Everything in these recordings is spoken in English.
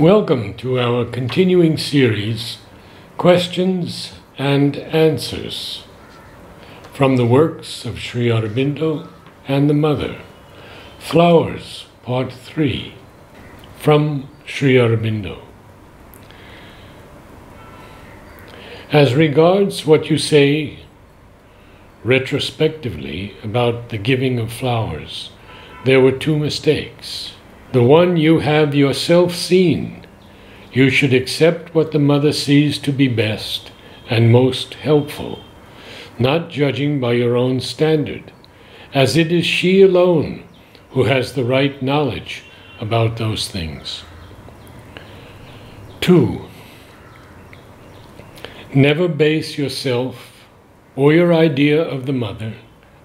Welcome to our continuing series, Questions and Answers, from the works of Sri Aurobindo and the Mother. Flowers, Part 3, from Sri Aurobindo. As regards what you say retrospectively about the giving of flowers, there were two mistakes. The one you have yourself seen. You should accept what the mother sees to be best and most helpful, not judging by your own standard, as it is she alone who has the right knowledge about those things. 2. Never base yourself or your idea of the mother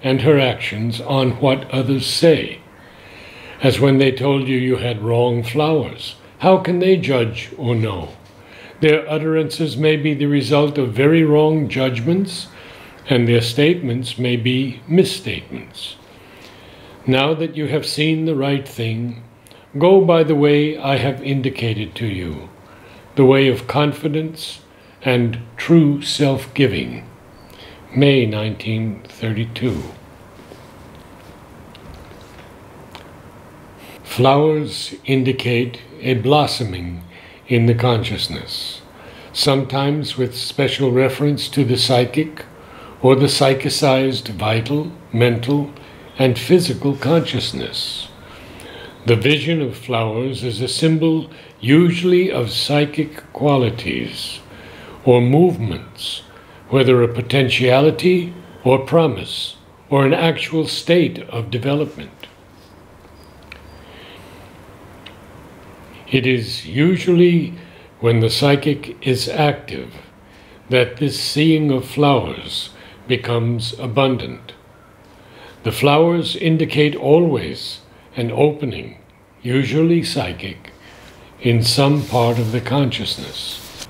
and her actions on what others say as when they told you you had wrong flowers. How can they judge or know? Their utterances may be the result of very wrong judgments, and their statements may be misstatements. Now that you have seen the right thing, go by the way I have indicated to you, the way of confidence and true self giving. May 1932. Flowers indicate a blossoming in the consciousness, sometimes with special reference to the psychic or the psychicized vital, mental, and physical consciousness. The vision of flowers is a symbol usually of psychic qualities or movements, whether a potentiality or promise or an actual state of development. It is usually when the psychic is active that this seeing of flowers becomes abundant. The flowers indicate always an opening, usually psychic, in some part of the consciousness.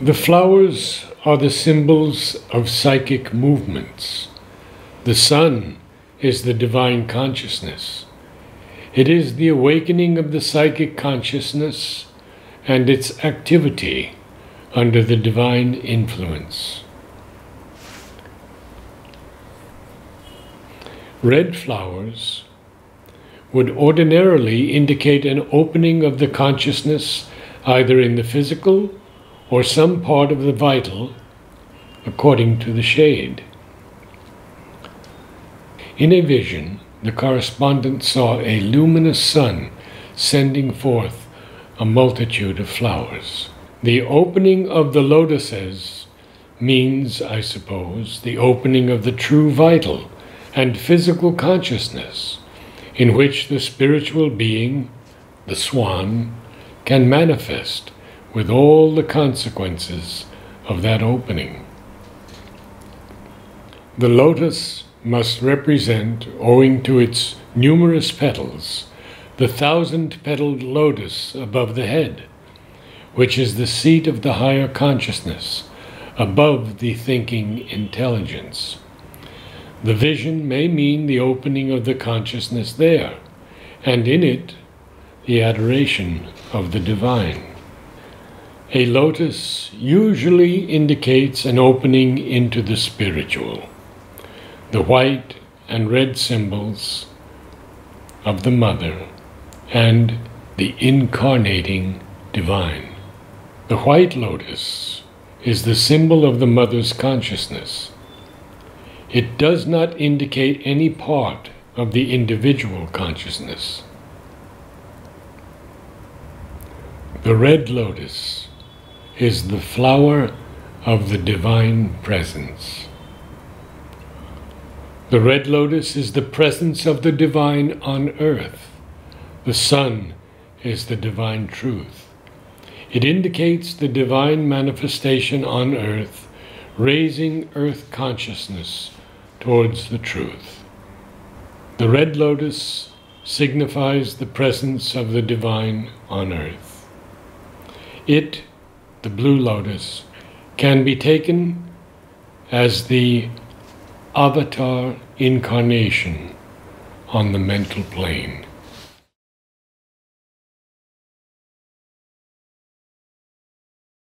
The flowers are the symbols of psychic movements. The sun is the divine consciousness. It is the awakening of the psychic consciousness and its activity under the divine influence. Red flowers would ordinarily indicate an opening of the consciousness either in the physical or some part of the vital, according to the shade. In a vision, the correspondent saw a luminous sun sending forth a multitude of flowers. The opening of the lotuses means, I suppose, the opening of the true vital and physical consciousness, in which the spiritual being, the swan, can manifest with all the consequences of that opening. The lotus must represent, owing to its numerous petals, the thousand petaled lotus above the head, which is the seat of the higher consciousness, above the thinking intelligence. The vision may mean the opening of the consciousness there, and in it, the adoration of the divine. A lotus usually indicates an opening into the spiritual the white and red symbols of the Mother and the incarnating divine. The white lotus is the symbol of the Mother's consciousness. It does not indicate any part of the individual consciousness. The red lotus is the flower of the divine presence. The red lotus is the presence of the divine on earth. The sun is the divine truth. It indicates the divine manifestation on earth, raising earth consciousness towards the truth. The red lotus signifies the presence of the divine on earth. It, the blue lotus, can be taken as the avatar incarnation on the mental plane.